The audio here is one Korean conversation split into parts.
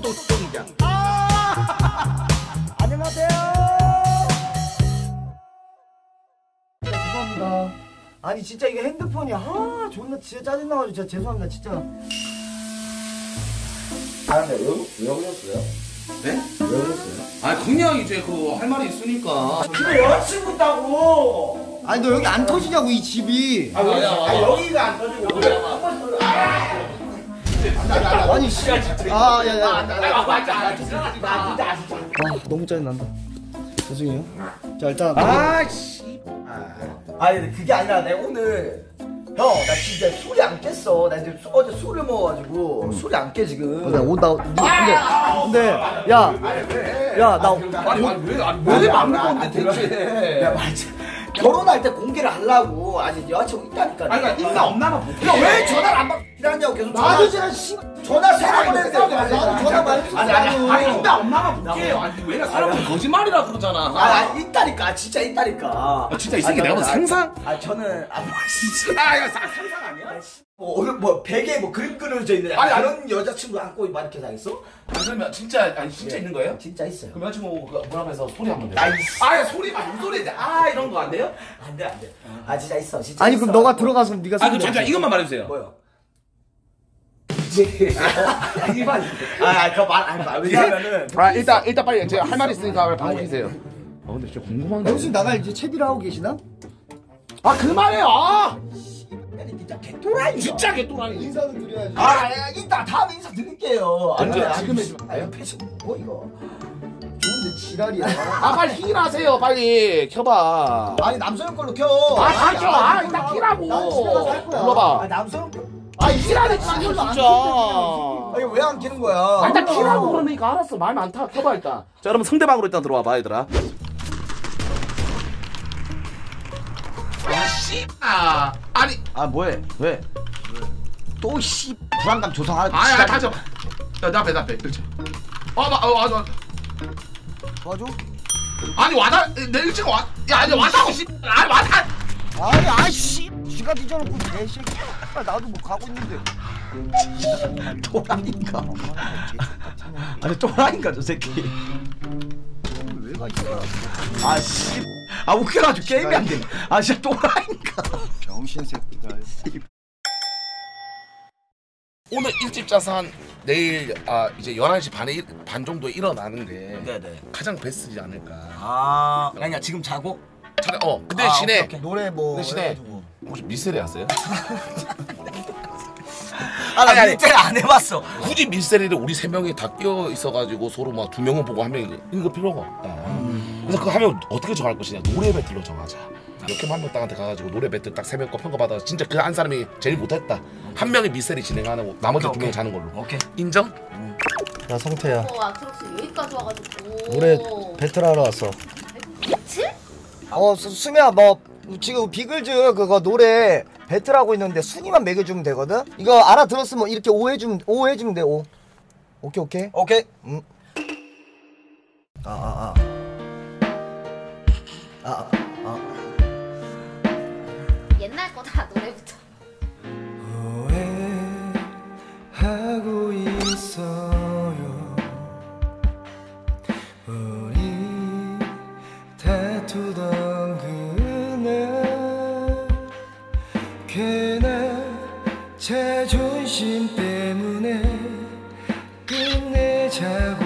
또또또또이야. 안녕하세요. 네, 죄송합니다. 아니 진짜 이게 핸드폰이 아 존나 진짜 짜증나가지고 진짜 죄송합니다 진짜. 아 근데 왜, 왜 오셨어요? 네? 왜 오셨어요? 아 그냥 이제 그할 말이 있으니까 집에 여자친구 있다고. 아니 너 여기 안 터지냐고 이 집이. 아, 왜, 아 여기가 안 터지고 그래. 한번 더. 아니 씨. 아 야야. 아, 맞 아. 아, 진짜 하지 마. 진짜 아, 진짜. 아 너무 짜증 난다. 죄송해요. 자 일단 아 씨. 아니 근데 그게 아니라 내가 오늘 형 나 진짜 술이 안 깼어. 나 이제 수- 어제 술을 먹어가지고 술이 안 깨 지금. 근데 온다. 근데 근데 야. 야, 나 아니 아니 왜 아니 왜 막는 건데 대체 야 맞아. 결혼할 때 공개를 하려고 아니 여자친구 있다니까. 아니 그러니까 있나 없나만 볼게 야왜 전화를 안 받 냐고 계속 전화. 나도 지금 씨. 전화 세번 했는데 나도 전화 많이 했어. 아니 아니 아니 있나 없나만 볼게요 아니 왜냐 사람은 거짓말이라 그러잖아 아, 아 있다니까 진짜 있다니까. 아, 진짜 이 새끼 내가 뭐 상상? 아 저는 아뭐 진짜. 아 이거 사- 상상 아니야? 뭐 오늘 뭐 베개에 뭐 그림 그려져 있는데 아니, 아니. 그런 여자친구 안고 막 이렇게? 아니 그러면 진짜 아니 진짜 있는 거예요? 진짜 있어요. 그럼 여자친구 그문 앞에서 소리 한번 내요 아이, 아 소리만 무슨 소리지 아 이런 거 안 돼요? 안 돼 안돼. 아 진짜 있어 진짜. 아니 있어. 그럼 너가 들어가서 네가 아 그럼 손 잠깐 이것만 말해주세요 뭐요? 이만. 아 그거 말안 왜냐면은 아 일단 일단 빨리 제가 할 말 있으니까 빨리 방송 키세요 아 근데 진짜 궁금한 게 영수 나갈 이제 채비를 하고 계시나? 아 그만해요 아 아니 진짜 개또라이. 진짜 개또라니 인사는 드려야지. 아 야, 이따 다음에 인사 드릴게요. 언제? 아, 지금 아, 해주면 아 옆에서 뭐 이거. 좋은데 지랄이야. 아 빨리 힐하세요 빨리 켜봐 아니 남소형 걸로 켜. 아, 다 켜. 아, 이따 키라고. 난 집에 가서 할 거야. 아 불러봐. 남소형. 아, 이지랄해, 진짜, 진짜. 아니 왜안 키는 거야? 아, 일단 키라고 그러니까 알았어. 말 많다. 켜봐, 일단. 자, 여러분 상대방으로 일단 들어와봐, 얘들아. 와, 씨. 아, 아니. 아 뭐해? 왜? 또씨 불안감 조성하는. 아, 아, 다시 야, 내 앞에, 내 앞에. 그렇지. 어, 마, 어, 아, 도와줘? 아니, 와다, 내 일찍 와. 야, 아니, 왔다고, 씨. 아니, 왔다. 아니 아씨. 지가 뒤져놓고 개새끼. 아, 나도 뭐 가고 있는데. 또라니까. 아니 또라니까 저 새끼. 왜가 있어? 아 씨. 아 웃겨가지고 게임이 안 돼. 아 진짜 또라니까. 병신 새끼가. 오늘 일찍 자서 한 내일 아 이제 11시 반에 일, 반 정도에 일어나는데 네네. 가장 베스트지 않을까. 아 아니야 지금 자고? 차라리 어, 그 아, 대신에 오케이, 오케이. 노래 뭐 대신에 해가지고. 혹시 미세리 하세요? 아나 아니, 아니. 밑에 안 해봤어. 굳이 밀세리를 우리 세 명이 다 끼어 있어가지고 서로 막 두 명은 보고 한 명이 이거 필요가 없다. 그래서 그거 하면 어떻게 정할 것이냐 노래 배틀로 정하자. 이렇게 한명 딱한테 가가지고 노래 배틀 딱 세 명 거 평가받아 진짜 그 한 사람이 제일 못했다. 한 명이 미세리 진행하고 나머지 두 명이 자는 걸로. 오케이. 인정? 야 성태야. 어, 아트록스 여기까지 와가지고. 노래 배틀하러 왔어. 배틀? 어 수- 수미야 뭐 지금 비글즈 그거 노래 배틀하고 있는데 순위만 매겨주면 되거든. 이거 알아들었으면 이렇게 오해주면 오해주면 돼 오. 오케이 오케이. 오케이. 음. 아 아 아. 아, 아. 옛날 거다 노래 끝내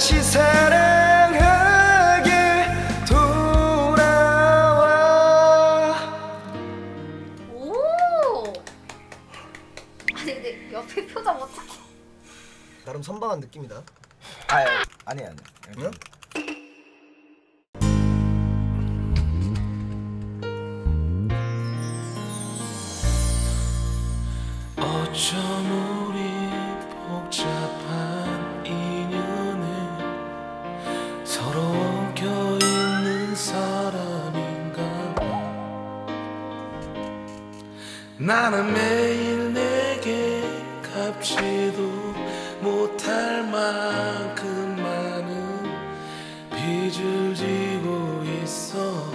다시 사랑하게 돌아와 오! 아니 근데 옆에 표정 어떻게? 나름 선방한 느낌이다. 아 아니 아니. 응? 어쩜 나는 매일 내게 갚지도 못할 만큼 많은 빚을 지고 있어.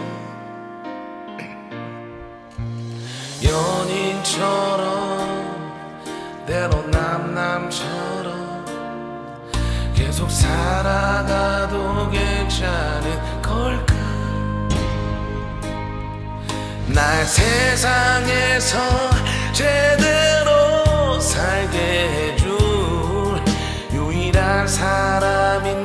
연인처럼 때론 남남처럼 계속 살아가도 괜찮은 걸까 날 세상에서 제대로 살게 해줄 유일한 사람이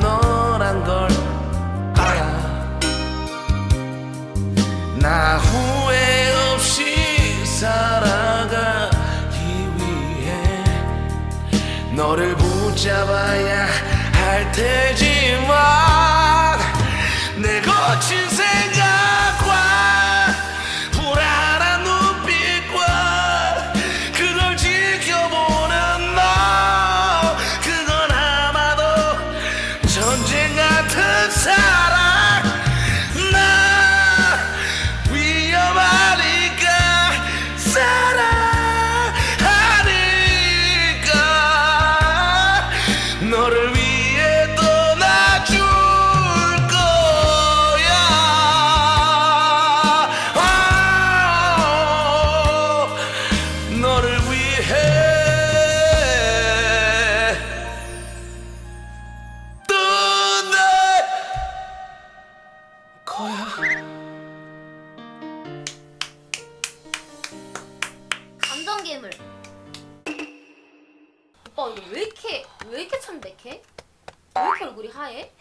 오빠 이거 왜 이렇게 왜 이렇게 참백해? 왜 이렇게 얼굴이 하얘?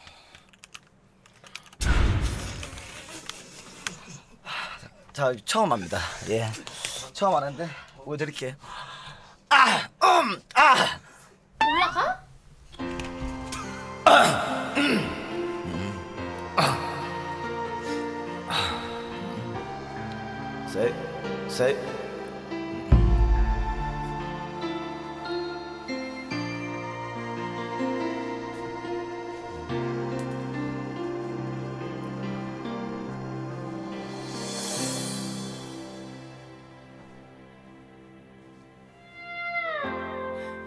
자 처음 합니다. 예. 처음 하는데 보여드릴게요. 아, 음, 아. 올라가? 셋, 셋.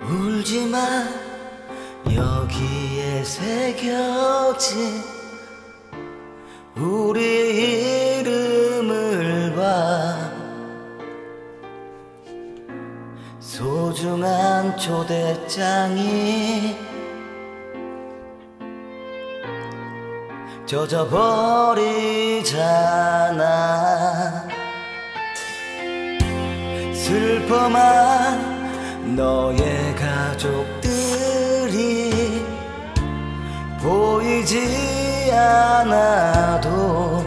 울지마 여기에 새겨진 우리 이름을 봐. 소중한 초대장이 젖어버리잖아. 슬퍼만 너의 가족들이 보이지 않아도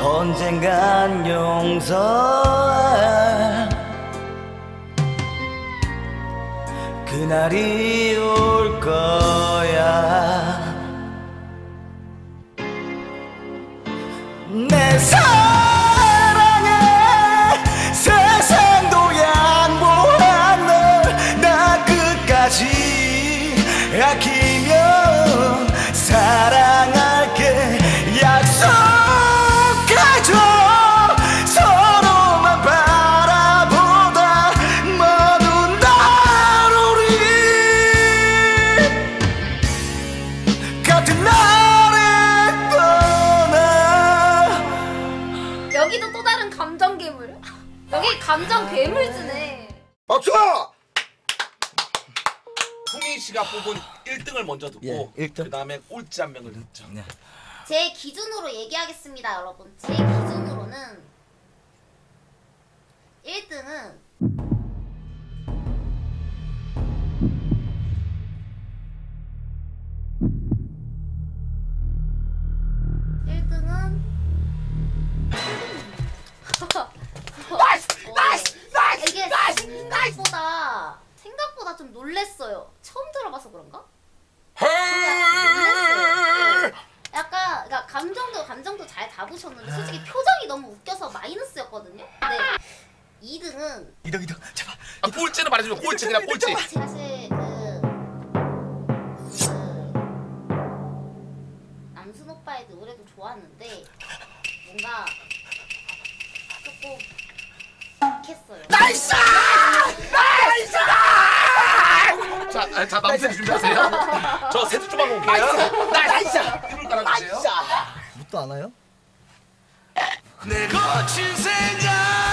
언젠간 용서할 그날이 올 거야. 내사 같은 날에 떠나 여기도 또 다른 감정 괴물. 여기 감정 괴물즈네. 박수! 풍희 씨가 뽑은 1등을 먼저 듣고 예, 일 등. 그 다음에 꼴찌 한 명을 듣죠. 제 기준으로 얘기하겠습니다, 여러분. 제 기준으로는 1등은 놀랬어요. 처음 들어봐서 그런가? 놀랬어요. 약간 그러니까 감정도 감정도 잘 잡으셨는데 솔직히 표정이 너무 웃겨서 마이너스였거든요. 근데 2등은 이덕 이덕 제발 아, 꼴찌는 말해주면 꼴찌 그냥 꼴찌. 사실 그, 그 남순 오빠의 노래도 좋았는데 뭔가 조금 약했어요. 나이스 자, 아, 자 남세트 준비하세요. 저 세트 좀 하고 올게요. 나이스 이불 깔아주세요. 묻도 안 와요? 내 거친 생각